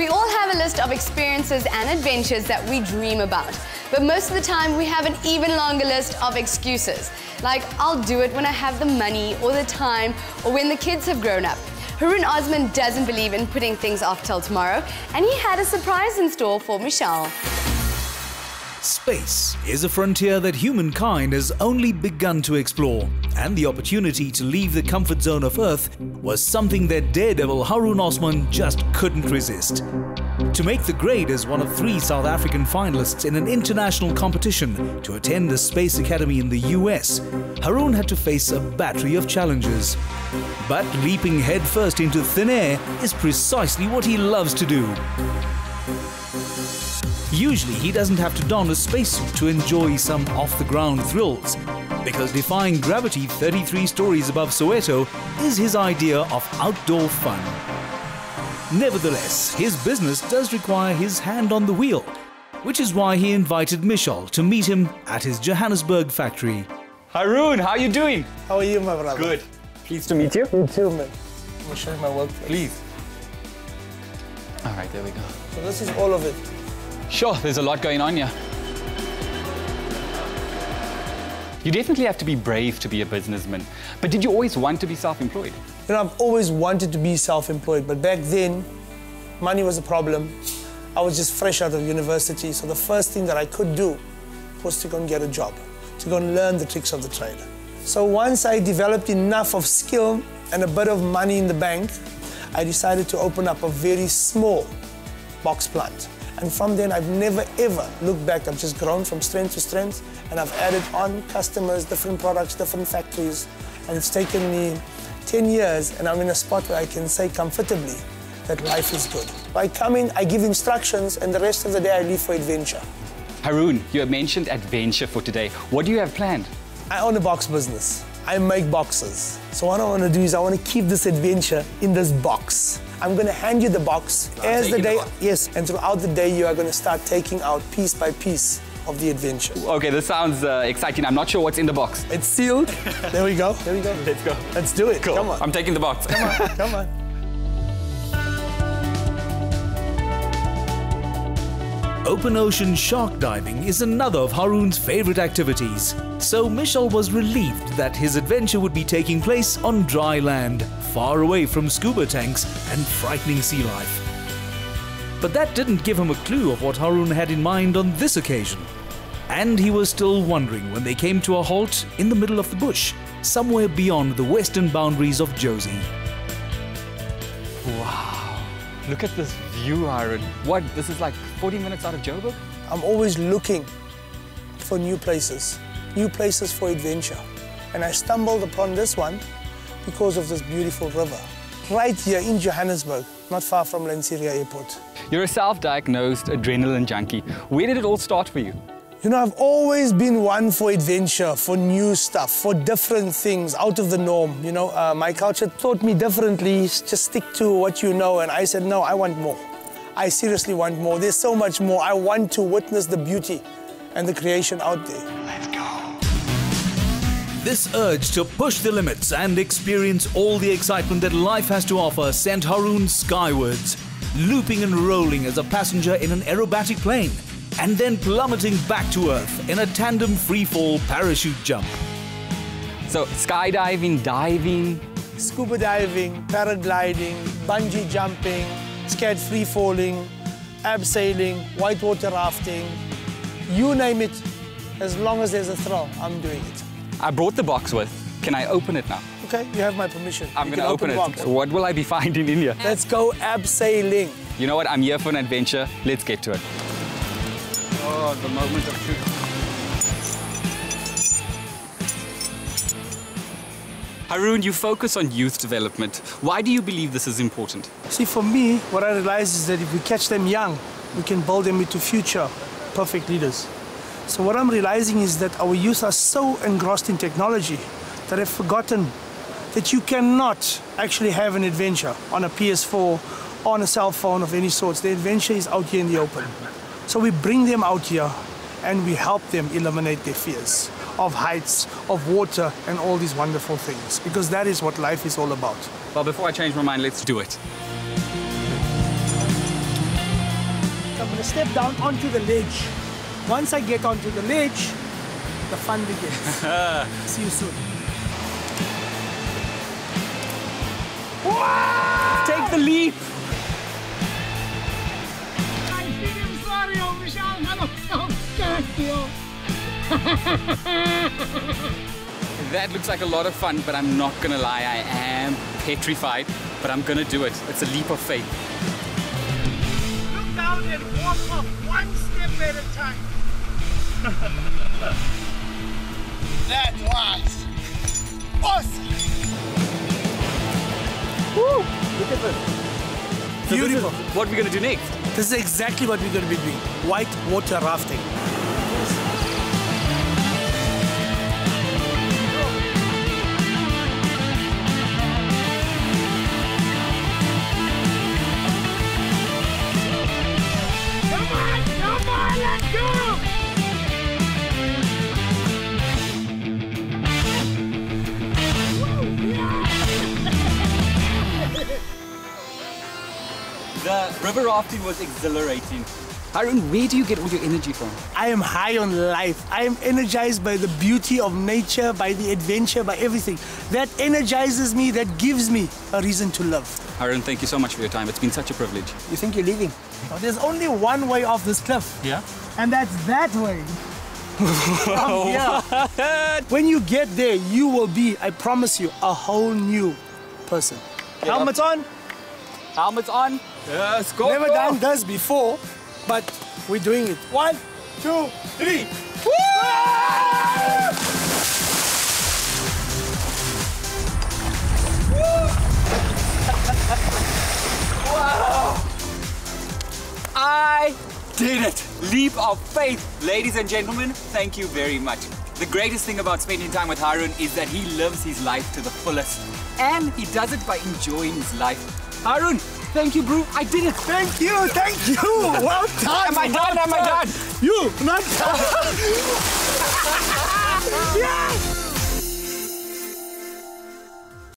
We all have a list of experiences and adventures that we dream about. But most of the time, we have an even longer list of excuses. Like, I'll do it when I have the money or the time or when the kids have grown up. Haroon Osman doesn't believe in putting things off till tomorrow, and he had a surprise in store for Mishal. Space is a frontier that humankind has only begun to explore, and the opportunity to leave the comfort zone of Earth was something that daredevil Haroon Osman just couldn't resist. To make the grade as one of three South African finalists in an international competition to attend the Space Academy in the US, Haroon had to face a battery of challenges. But leaping headfirst into thin air is precisely what he loves to do. Usually he doesn't have to don a spacesuit to enjoy some off-the-ground thrills, because defying gravity 33 stories above Soweto is his idea of outdoor fun. Nevertheless, his business does require his hand on the wheel, which is why he invited Mishal to meet him at his Johannesburg factory. Haroon, how are you doing? How are you, my brother? Good. Pleased to meet you. You too, man. I'm gonna show you my workplace. Please. All right, there we go. So this is all of it. Sure, there's a lot going on here. You definitely have to be brave to be a businessman. But did you always want to be self-employed? You know, I've always wanted to be self-employed, but back then, money was a problem. I was just fresh out of university, so the first thing that I could do was to go and get a job, to go and learn the tricks of the trade. So once I developed enough of skill and a bit of money in the bank, I decided to open up a very small box plant. And from then, I've never ever looked back. I've just grown from strength to strength, and I've added on customers, different products, different factories. And it's taken me 10 years, and I'm in a spot where I can say comfortably that life is good. I come in, I give instructions, and the rest of the day I leave for adventure. Haroon, you have mentioned adventure for today. What do you have planned? I own a box business. I make boxes. So what I want to do is I want to keep this adventure in this box. I'm going to hand you the box as the day. Yes, and throughout the day you are going to start taking out piece by piece of the adventure. Okay, this sounds uh, exciting. I'm not sure what's in the box. It's sealed. there we go. There we go. Let's go. Let's do it. Cool. Come on. I'm taking the box. Come on. Come on. Open ocean shark diving is another of Haroon's favorite activities. So Mishal was relieved that his adventure would be taking place on dry land, far away from scuba tanks and frightening sea life. But that didn't give him a clue of what Haroon had in mind on this occasion. And he was still wondering when they came to a halt in the middle of the bush, somewhere beyond the western boundaries of Jozi. Look at this view, Haroon. What? This is like 40 minutes out of Joburg? I'm always looking for new places, new places for adventure. And I stumbled upon this one because of this beautiful river. Right here in Johannesburg, not far from Lanseria Airport. You're a self-diagnosed adrenaline junkie. Where did it all start for you? You know, I've always been one for adventure, for new stuff, for different things, out of the norm. You know, uh, my culture taught me differently, just stick to what you know. And I said, no, I want more. I seriously want more. There's so much more. I want to witness the beauty and the creation out there. Let's go. This urge to push the limits and experience all the excitement that life has to offer sent Haroon skywards, looping and rolling as a passenger in an aerobatic plane, and then plummeting back to Earth in a tandem freefall parachute jump. So skydiving, diving. Scuba diving, paragliding, bungee jumping, scared free falling, abseiling, whitewater rafting, you name it. As long as there's a thrill, I'm doing it. I brought the box with. Can I open it now? Okay, you have my permission. I'm You going to can open, it. box. What will I be finding in here? Let's go abseiling. You know what? I'm here for an adventure. Let's get to it. Oh, the moment of truth. Haroon, you focus on youth development. Why do you believe this is important? See, for me, what I realize is that if we catch them young, we can build them into future perfect leaders. So what I'm realizing is that our youth are so engrossed in technology that they've forgotten that you cannot actually have an adventure on a PS4, on a cell phone of any sorts. The adventure is out here in the open. So we bring them out here and we help them eliminate their fears of heights, of water, and all these wonderful things, because that is what life is all about. Well, before I change my mind, let's do it. I'm going to step down onto the ledge. Once I get onto the ledge, the fun begins. See you soon. Take the leap. That looks like a lot of fun, but I'm not gonna lie, I am petrified, but I'm gonna do it. It's a leap of faith. Look down and walk up one step at a time. that was awesome. So this is Beautiful. what we're we gonna do next. This is exactly what we're going to be doing. White water rafting. River rafting was exhilarating. Haroon, where do you get all your energy from? I am high on life. I am energized by the beauty of nature, by the adventure, by everything. That energizes me, that gives me a reason to live. Haroon, thank you so much for your time. It's been such a privilege. You think you're leaving? Now, there's only one way off this cliff, Yeah? and that's that way. From here. when you get there, you will be, I promise you, a whole new person. Helmets on. Helmets on. Yes, go. Never go. done this before, but we're doing it. One, two, three. I did it! Leap of faith. Ladies and gentlemen, thank you very much. The greatest thing about spending time with Haroon is that he lives his life to the fullest. And he does it by enjoying his life. Haroon, thank you, bro. I did it. Thank you, thank you. Well done. Am I done? Am I done? You, not done. yes.